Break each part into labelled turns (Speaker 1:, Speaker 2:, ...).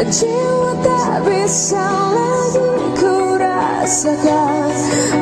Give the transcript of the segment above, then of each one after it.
Speaker 1: Jiwa tak bisa lagi ku rasakan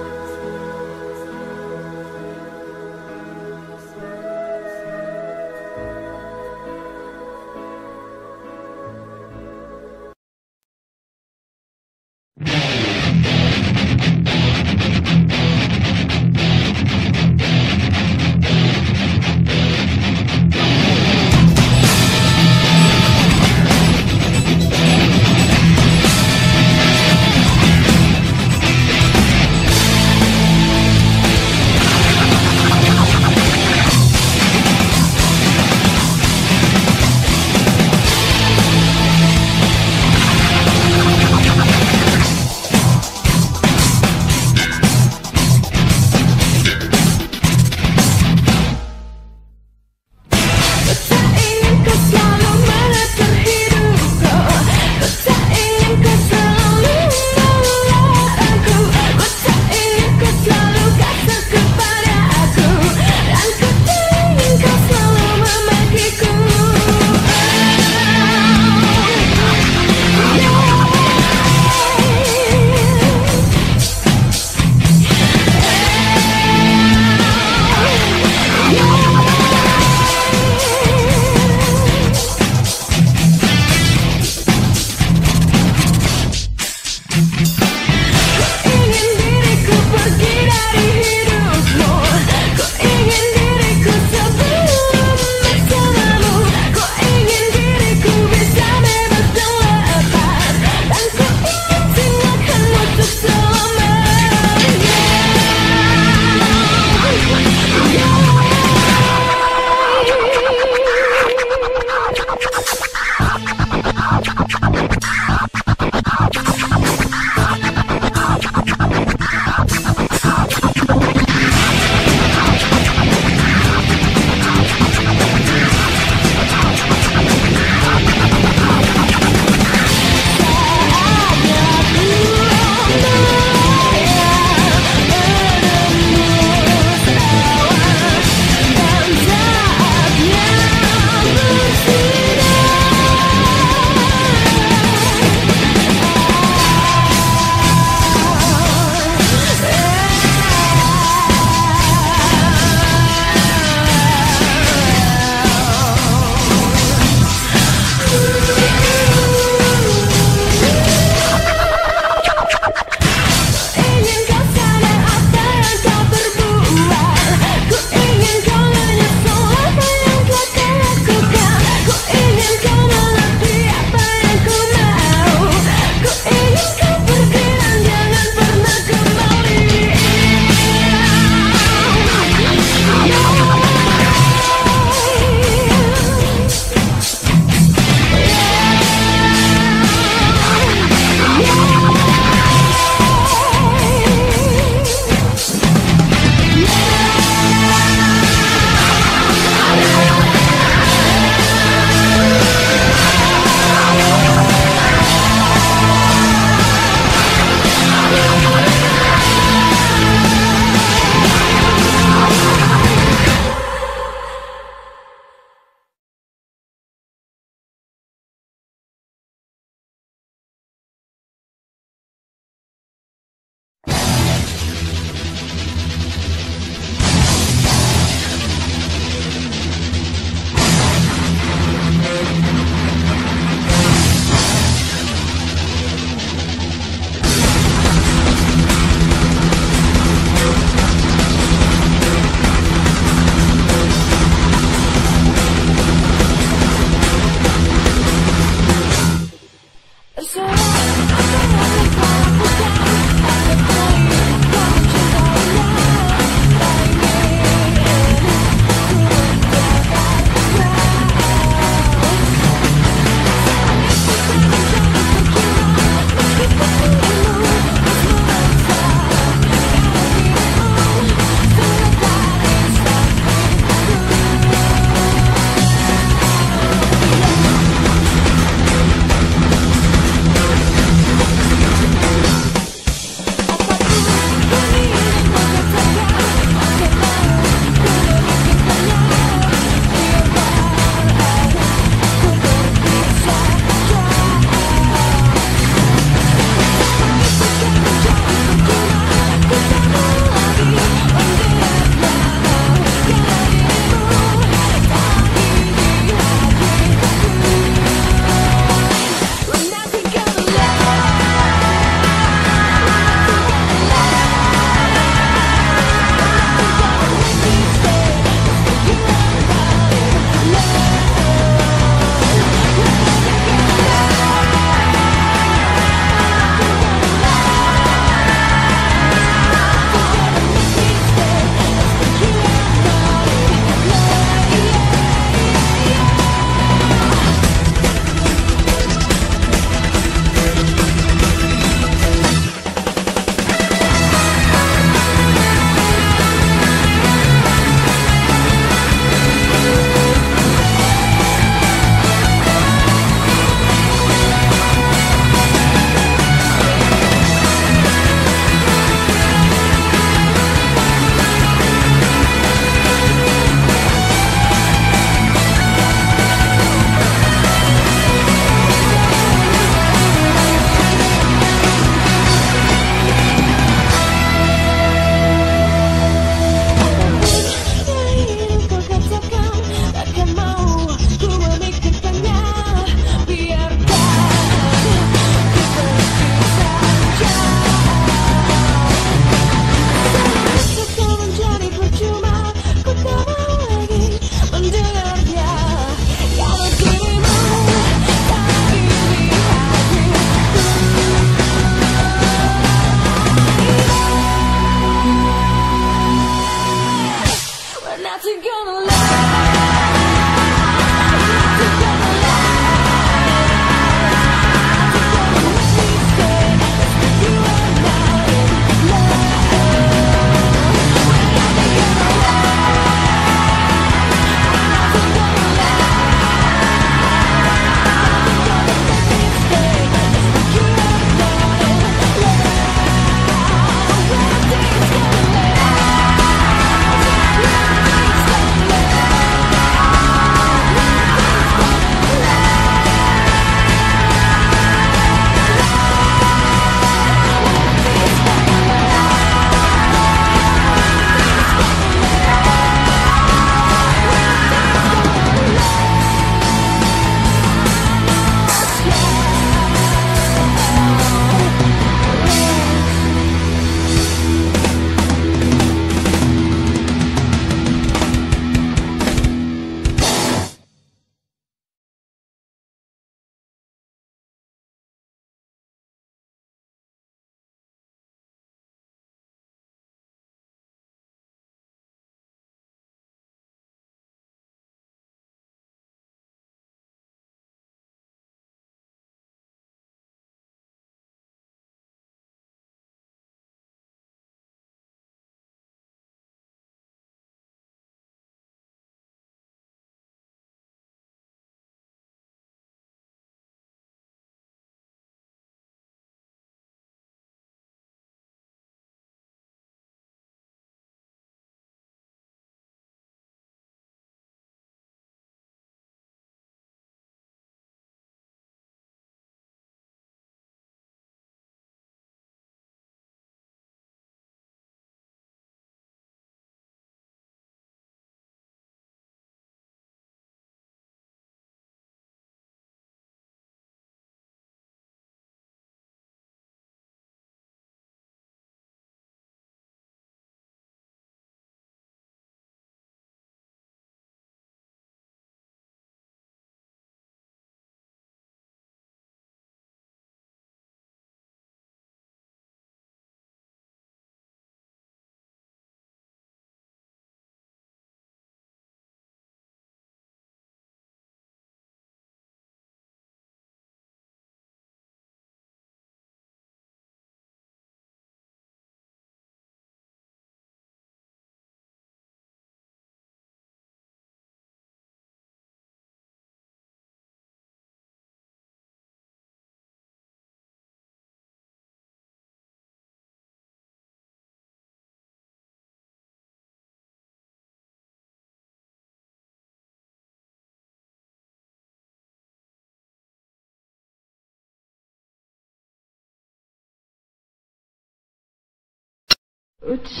Speaker 1: 我知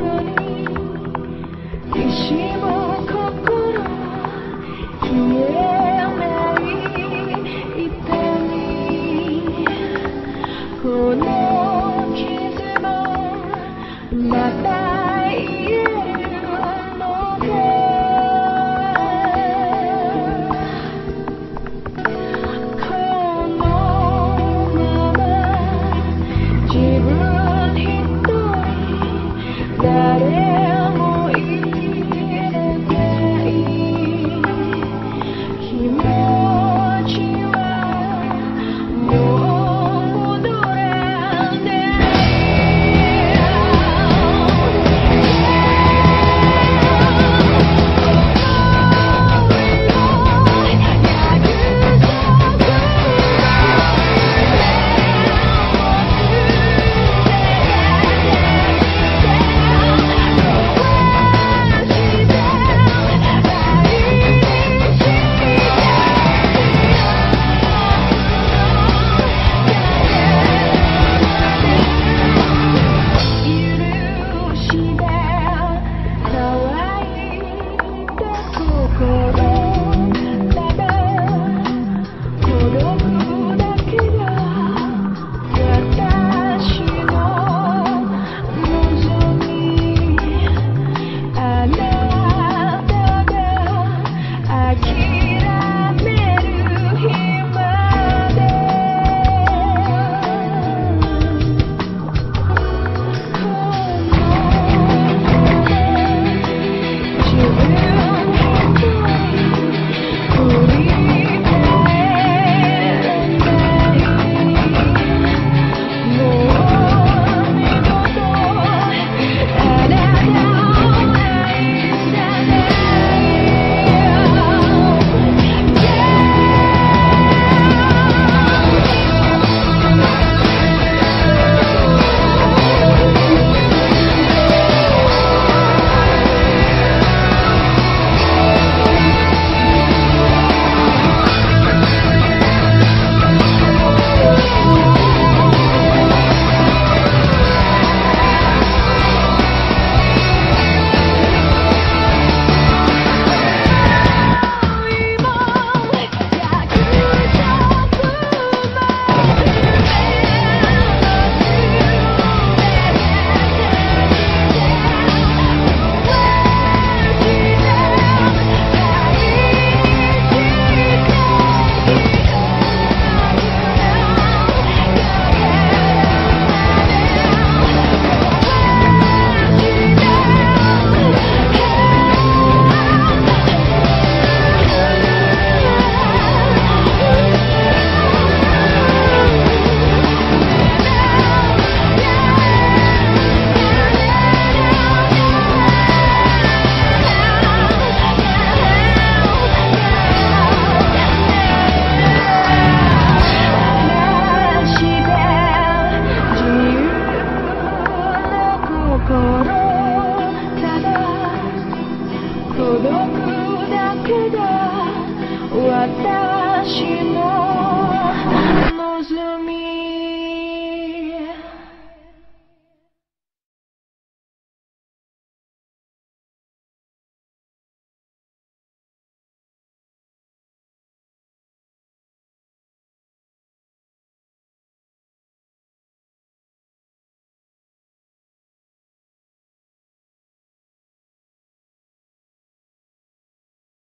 Speaker 1: 道你，你寂寞。